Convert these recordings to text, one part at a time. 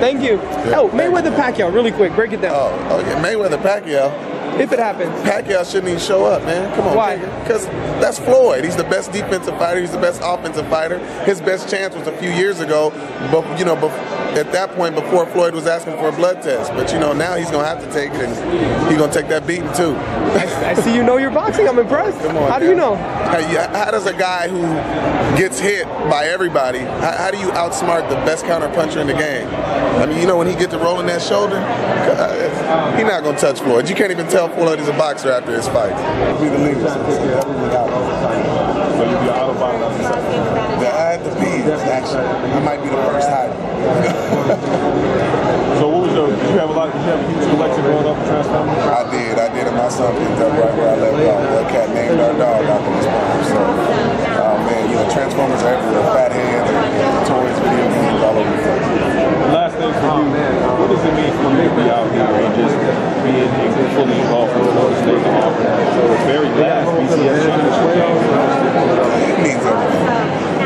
Thank you. Oh, Mayweather Pacquiao, really quick, break it down. Oh, oh okay. Mayweather Pacquiao. If it happens. Pacquiao shouldn't even show up, man. Come on. Why? Because that's Floyd. He's the best defensive fighter. He's the best offensive fighter. His best chance was a few years ago, but you know, bef- at that point before Floyd was asking for a blood test. But you know, now he's gonna have to take it, and he's gonna take that beating too. I, I see you know your boxing. I'm impressed. Come on, How do you know? How, how does a guy who gets hit by everybody, how, how do you outsmart the best counter puncher in the game? I mean, you know, when he get to rolling that shoulder, he's not gonna touch Floyd. You can't even tell Floyd is a boxer after his fight. Be the leader. So you'll be an auto bottom on the I had the beat, actually. I might be the first hire. So what was your, did you have a lot, did you have a huge collection growing up Transformers? I did, I did, and my son picked up right where I left off. That cat named our dog after this farm. So, uh, man, you know, Transformers are everywhere. Fat hands, toys, video games, all over the place. Last thing for you, what does it mean for you to be out here and just being fully involved with Florida State and Auburn? So the very last BCS championship game. It means everything.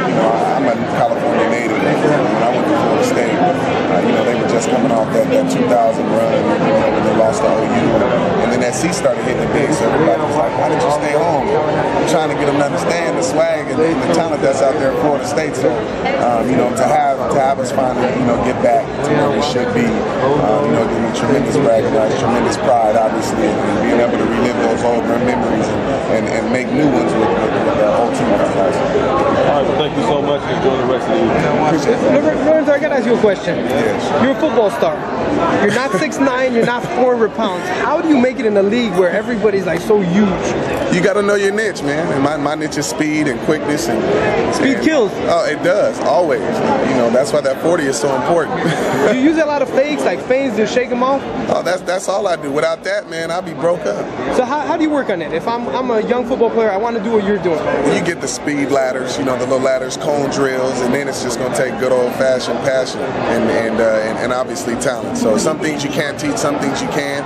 You know, I- I'm a California native. When I went to Florida State, uh, you know, they were just coming off that, that 2000 run, you know, when they lost to OU. C started hitting it big, so everybody was like, why did you stay home? I'm trying to get them to understand the swag and, the talent that's out there at Florida State. So, um, you know, to have to have us finally, you know, get back to where we should be, um, you know, give me tremendous bragging rights, tremendous pride, obviously, and, and being able to relive those old memories and, and, and make new ones with, with, with old teammates. guys. All right, well, thank you so much enjoy the rest of the evening. Loren- Lorenzo, I gotta ask you a question. Yes. You're a football star. You're not 6'9", you're not 400 pounds. How do you make it in a league where everybody's like so huge? You got to know your niche, man. And my, my niche is speed and quickness and Speed and- kills. Oh, it does always. You know that's why that 40 is so important. Do you use a lot of fakes, like feints to shake them off? oh, that's that's all I do. Without that, man, I'd be broke up. So how, how do you work on it? If I'm, I'm a young football player, I want to do what you're doing. You get the speed ladders, you know, the little ladders, cone drills, and then it's just going to take good old fashioned passion and and, uh, and and obviously talent. So some things you can't teach, some things you can,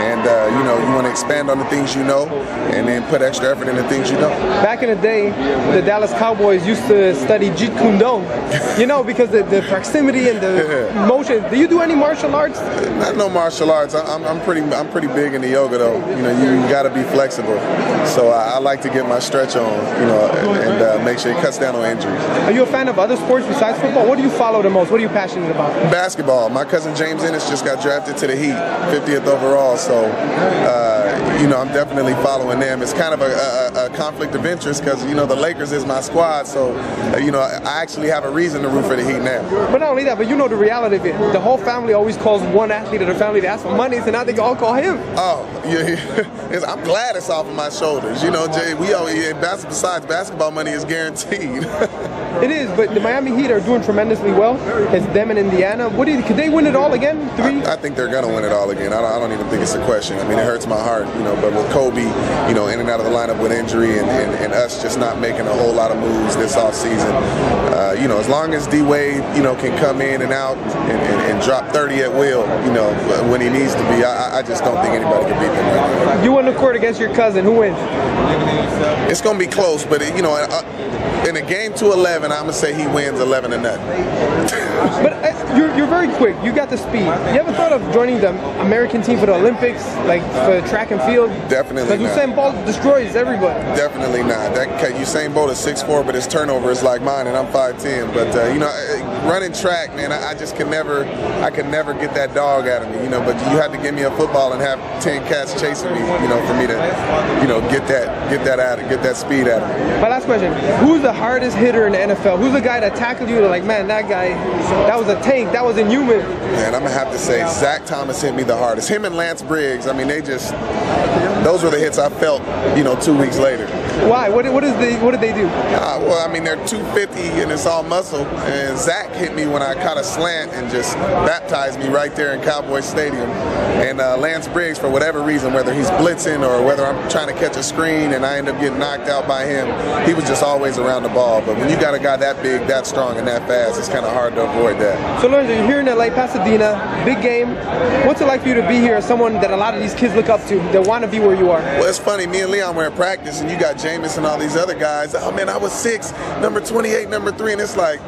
and uh, you know you want to expand on the things you know, and then put extra effort in the things you don't. Back in the day, the Dallas Cowboys used to study Jeet Kune Do, you know, because the, the proximity and the motion. Do you do any martial arts? Not no martial arts. I- I'm, I'm pretty I'm pretty big into yoga though. You know, you, got to be flexible. So I, I like to get my stretch on, you know, and, and uh, make sure it cuts down on injuries. Are you a fan of other sports besides football? What do you follow the most? What are you passionate about? Basketball. My cousin James Ennis just got drafted to the Heat, 50th overall. So, uh, you know, I'm definitely following them. It's kind of a, a, a conflict of interest because you know the Lakers is my squad. So, uh, you know, I actually have a reason to root for the Heat now. But not only that, but you know the reality of it. The whole family always calls one athlete of the family to ask for money, so now they all call him. Oh, yeah, I'm glad it's off of my shoulders. You know, Jay, we all, yeah, besides basketball money is guaranteed. It is, but the Miami Heat are doing tremendously well. It's them and Indiana. What do you, could they win it all again? Three? I, I think they're gonna win it all again. I don't, I don't even think it's a question. I mean, it hurts my heart, you know. But with Kobe, you know, in and out of the lineup with injury, and, and, and us just not making a whole lot of moves this offseason, uh, you know, as long as D Wade, you know, can come in and out and, and, and drop 30 at will, you know, when he needs to be, I, I just don't think anybody can beat him right. You won the court against your cousin. Who wins? It's gonna be close, but it, you know, in a game to 11, I'm gonna say he wins 11 to nothing. But very quick. You got the speed. You ever thought of joining the American team for the Olympics, like for track and field? Definitely Because. Usain Bolt destroys everybody. Definitely not. That Usain Bolt is 6'4", but his turnover is like mine, and I'm 5'10". But uh, you know, uh, running track, man, I, I just can never, I can never get that dog out of me. You know, but you had to give me a football and have 10 cats chasing me, you know, for me to, you know, get that, get that out, get that speed out of me. My last question: Who's the hardest hitter in the NFL? Who's the guy that tackled you? Like, man, that guy, that was a tank. That was inhuman. Man, I'm gonna have to say Zach Thomas hit me the hardest. Him and Lance Briggs. I mean, they just, those were the hits I felt, you know, two weeks later. Why? What, what is the? What did they do? Uh, well, I mean, they're 250 and it's all muscle. And Zach hit me when I caught a slant and just baptized me right there in Cowboy Stadium. And uh, Lance Briggs, for whatever reason, whether he's blitzing or whether I'm trying to catch a screen and I end up getting knocked out by him, he was just always around the ball. But when you got a guy that big, that strong, and that fast, it's kind of hard to avoid that. So, Lorenzo, you're here in LA, Pasadena, big game. What's it like for you to be here as someone that a lot of these kids look up to, that want to be where you are? Well, it's funny. Me and Leon were in practice, and you got Jameis and all these other guys. Oh man, I was six, number 28, number three, and it's like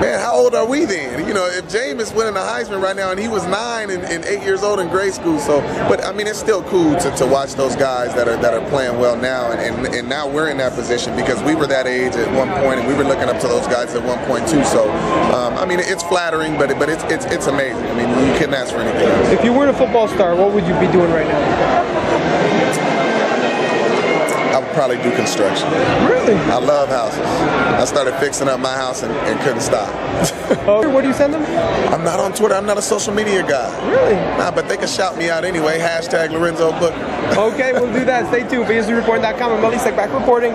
Man, how old are we then? You know, if Jameis is winning the Heisman right now, and he was nine and, and, eight years old in grade school. So, but I mean, it's still cool to, to watch those guys that are that are playing well now, and, and, and now we're in that position because we were that age at one point, and we were looking up to those guys at one point too. So, um, I mean, it's flattering, but but it's it's it's amazing. I mean, you couldn't ask for anything else. If you weren't a football star, what would you be doing right now? Probably do construction. Really? I love houses. I started fixing up my house and, and couldn't stop. oh, where do you send them? I'm not on Twitter. I'm not a social media guy. Really? Nah, but they can shout me out anyway. Hashtag Lorenzo Book. okay, we'll do that. Stay tuned. BSReport.com and Elie Seckbach reporting.